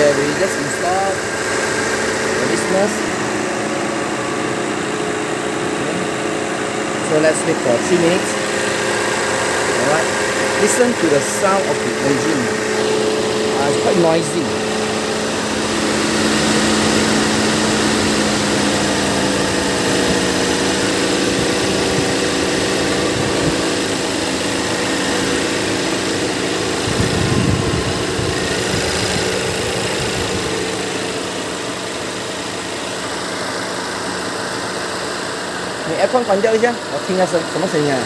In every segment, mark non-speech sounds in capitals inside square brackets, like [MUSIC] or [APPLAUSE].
Okay, we just install the listeners. So let's wait for 3 minutes. Alright. Listen to the sound of the engine. Uh, it's quite noisy. 你 aircon 关掉一下，我听一下声什么声音啊？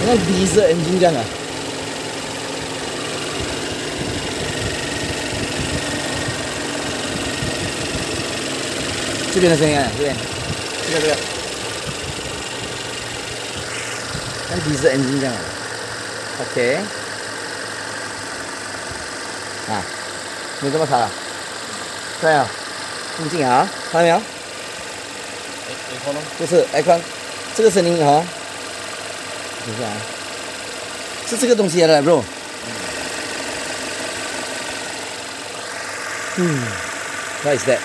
好像 diesel engine 这样啊。这边的声音啊，这边，这个这个，像 diesel engine 这样啊。OK，啊，没这么吵了，对啊，静静啊，看到没有？你看咯，不是 aircon，这个声音哦，等一下啊，是这个东西来的，bro。嗯，What is that?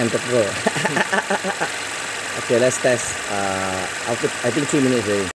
And petrol. [LAUGHS] okay, let's test. Uh, I think two minutes already.